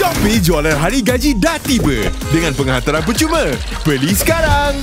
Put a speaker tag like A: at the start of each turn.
A: Shopee jualan hari gaji dah tiba dengan penghantaran percuma. Beli sekarang.